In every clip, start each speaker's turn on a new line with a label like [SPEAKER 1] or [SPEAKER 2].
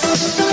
[SPEAKER 1] Thank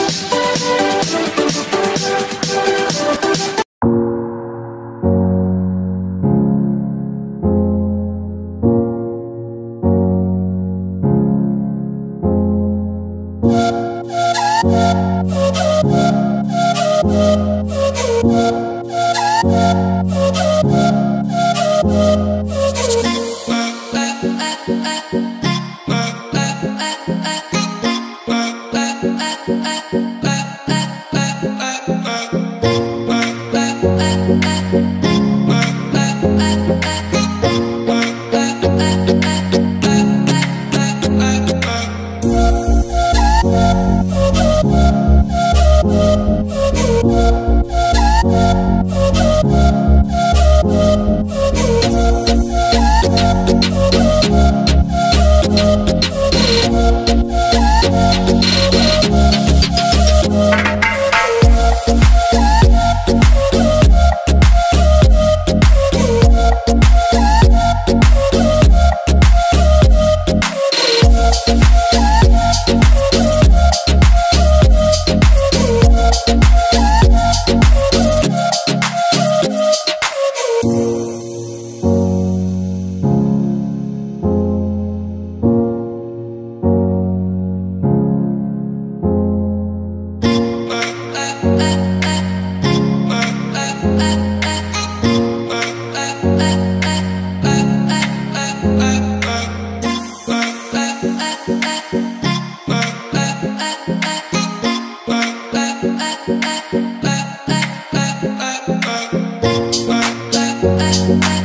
[SPEAKER 1] Thank you.